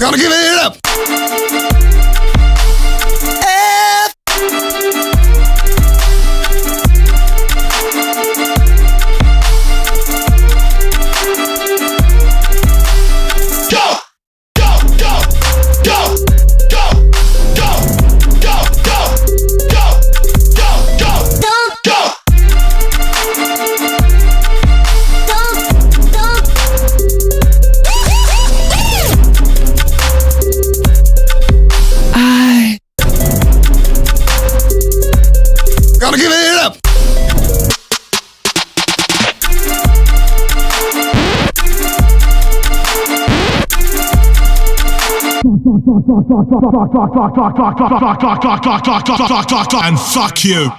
Gotta give it up. And fuck you.